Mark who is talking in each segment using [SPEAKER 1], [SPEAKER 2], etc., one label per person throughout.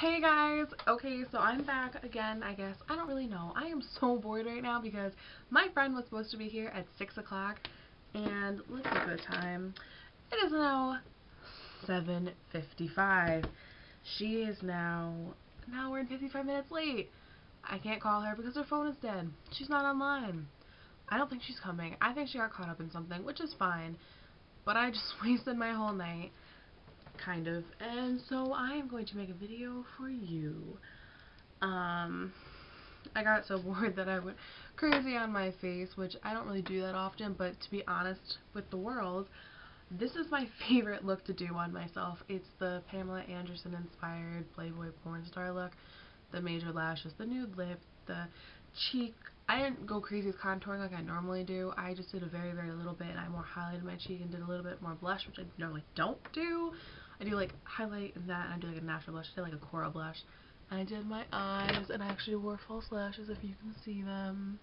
[SPEAKER 1] Hey guys! Okay, so I'm back again, I guess. I don't really know. I am so bored right now because my friend was supposed to be here at 6 o'clock, and look at the time. It is now 7.55. She is now an hour and 55 minutes late. I can't call her because her phone is dead. She's not online. I don't think she's coming. I think she got caught up in something, which is fine. But I just wasted my whole night kind of. And so I am going to make a video for you. Um, I got so bored that I went crazy on my face, which I don't really do that often, but to be honest with the world, this is my favorite look to do on myself. It's the Pamela Anderson inspired Playboy porn star look. The major lashes, the nude lip, the cheek. I didn't go crazy with contouring like I normally do. I just did a very, very little bit. And I more highlighted my cheek and did a little bit more blush, which I normally don't do. I do like highlight and that, and I do like a natural blush. I did like a coral blush. I did my eyes, and I actually wore false lashes if you can see them.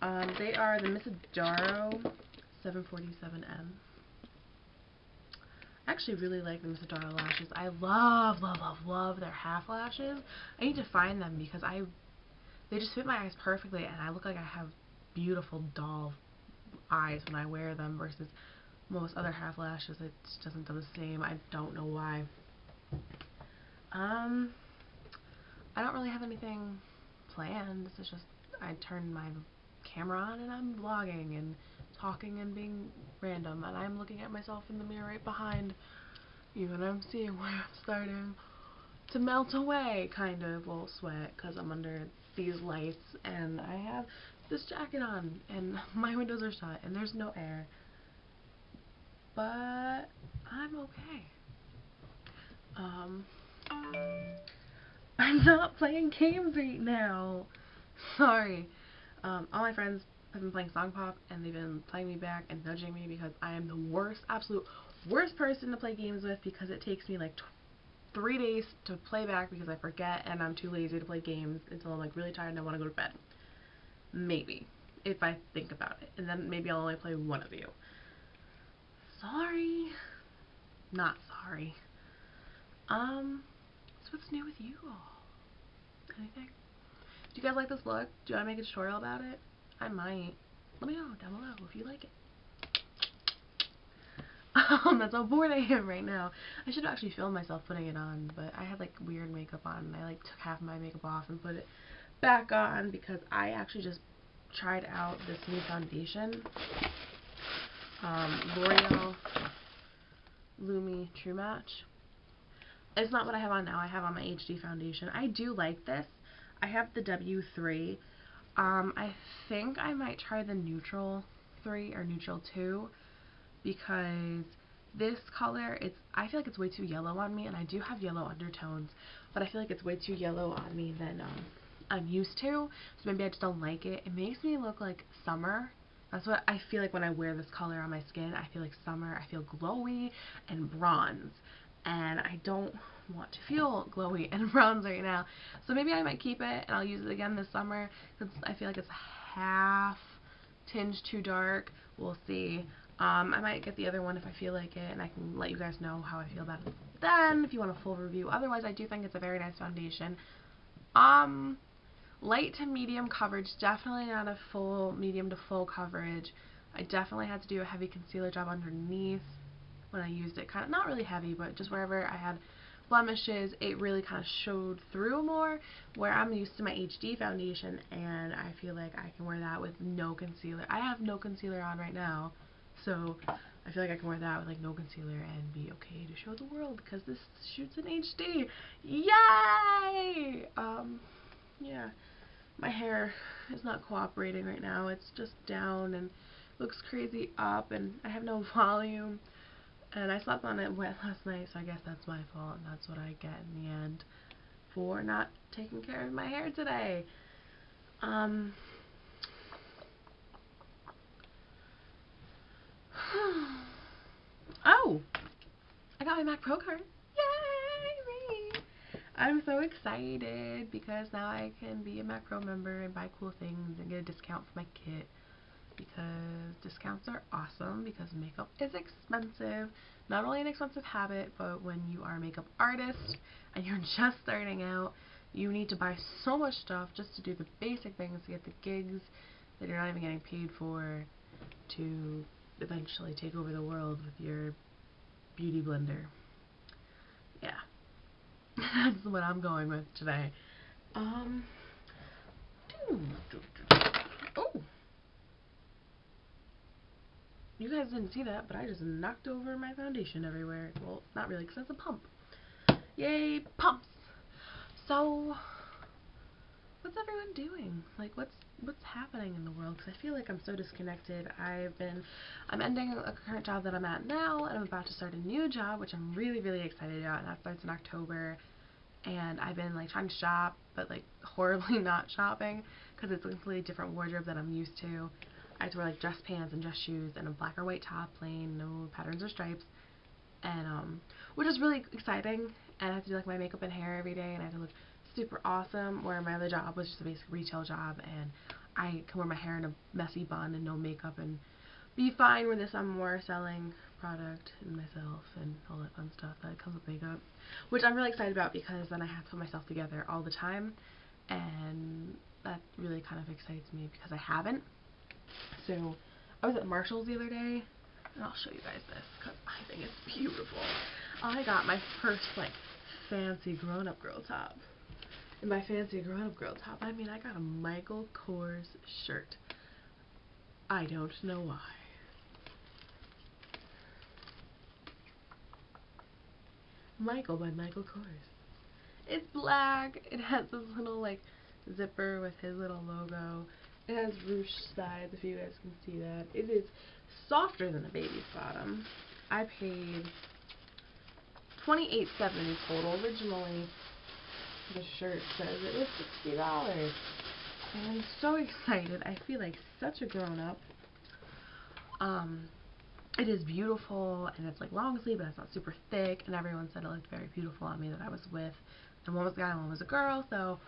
[SPEAKER 1] Um, they are the Missidaro 747M. I actually really like the Missidaro lashes. I love, love, love, love their half lashes. I need to find them because I, they just fit my eyes perfectly, and I look like I have beautiful doll eyes when I wear them versus most other half lashes it doesn't do the same. I don't know why. Um, I don't really have anything planned. This is just I turn my camera on and I'm vlogging and talking and being random and I'm looking at myself in the mirror right behind you and I'm seeing where I'm starting to melt away kind of well sweat because I'm under these lights and I have this jacket on and my windows are shut and there's no air but I'm okay. Um, I'm not playing games right now. Sorry. Um, all my friends have been playing Song Pop, and they've been playing me back and nudging me because I am the worst, absolute worst person to play games with because it takes me like three days to play back because I forget and I'm too lazy to play games until I'm like really tired and I want to go to bed. Maybe. If I think about it. And then maybe I'll only play one of you sorry. Not sorry. Um, so what's new with you all? Anything? Do you guys like this look? Do I make a tutorial about it? I might. Let me know down below if you like it. Um, that's how bored I am right now. I should actually film myself putting it on, but I had like weird makeup on and I like took half my makeup off and put it back on because I actually just tried out this new foundation um, L'Oreal Lumi True Match. It's not what I have on now. I have on my HD foundation. I do like this. I have the W3. Um, I think I might try the Neutral 3 or Neutral 2 because this color, it's I feel like it's way too yellow on me, and I do have yellow undertones, but I feel like it's way too yellow on me than um, I'm used to, so maybe I just don't like it. It makes me look like summer that's what I feel like when I wear this color on my skin. I feel like summer. I feel glowy and bronze. And I don't want to feel glowy and bronze right now. So maybe I might keep it and I'll use it again this summer because I feel like it's half tinge too dark. We'll see. Um, I might get the other one if I feel like it and I can let you guys know how I feel about it then if you want a full review. Otherwise, I do think it's a very nice foundation. Um, light to medium coverage, definitely not a full medium to full coverage. I definitely had to do a heavy concealer job underneath when I used it. Kind of not really heavy, but just wherever I had blemishes, it really kind of showed through more. Where I'm used to my HD foundation, and I feel like I can wear that with no concealer. I have no concealer on right now, so I feel like I can wear that with like no concealer and be okay to show the world because this shoots in HD. Yay! Um, yeah my hair is not cooperating right now. It's just down and looks crazy up and I have no volume. And I slept on it wet last night, so I guess that's my fault and that's what I get in the end for not taking care of my hair today. Um Oh! I got my Mac Pro card. I'm so excited because now I can be a Mac Pro member and buy cool things and get a discount for my kit. because discounts are awesome because makeup is expensive. Not only an expensive habit, but when you are a makeup artist and you're just starting out, you need to buy so much stuff just to do the basic things to get the gigs that you're not even getting paid for to eventually take over the world with your beauty blender. That's what I'm going with today. Um. Oh. You guys didn't see that, but I just knocked over my foundation everywhere. Well, not really, because that's a pump. Yay, pumps! So, what's everyone doing? Like, what's what's happening in the world? Because I feel like I'm so disconnected. I've been, I'm ending a current job that I'm at now, and I'm about to start a new job, which I'm really, really excited about, and that starts in October. And I've been, like, trying to shop, but, like, horribly not shopping, because it's a completely different wardrobe that I'm used to. I have to wear, like, dress pants and dress shoes, and a black or white top, plain, no patterns or stripes. And, um, which is really exciting, and I have to do, like, my makeup and hair every day, and I have to look super awesome, where my other job was just a basic retail job, and I can wear my hair in a messy bun and no makeup and be fine with this. I'm more selling product and myself and all that fun stuff that comes with makeup, which I'm really excited about because then I have to put myself together all the time, and that really kind of excites me because I haven't. So, I was at Marshall's the other day, and I'll show you guys this because I think it's beautiful. I got my first, like, fancy grown-up girl top in my fancy grown-up girl top. I mean, I got a Michael Kors shirt. I don't know why. Michael by Michael Kors. It's black. It has this little, like, zipper with his little logo. It has ruched sides, if you guys can see that. It is softer than a baby's bottom. I paid $28.70 total. Originally, the shirt says it was $60. And I'm so excited. I feel like such a grown-up. Um, it is beautiful, and it's like long sleeve, but it's not super thick, and everyone said it looked very beautiful on me that I was with. And one was a guy and one was a girl, so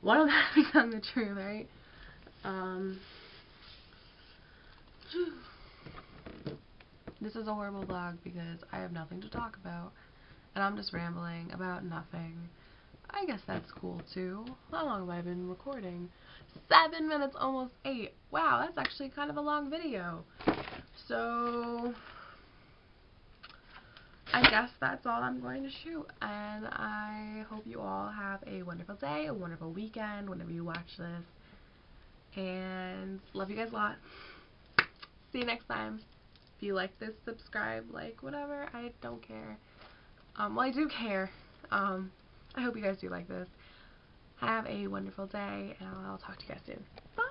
[SPEAKER 1] one of that become the truth, right? Um, this is a horrible vlog because I have nothing to talk about, and I'm just rambling about nothing. I guess that's cool too. How long have I been recording? Seven minutes, almost eight. Wow, that's actually kind of a long video. So, I guess that's all I'm going to shoot. And I hope you all have a wonderful day, a wonderful weekend, whenever you watch this. And love you guys a lot. See you next time. If you like this, subscribe, like, whatever. I don't care. Um, well, I do care. Um, I hope you guys do like this. Have a wonderful day, and I'll talk to you guys soon. Bye!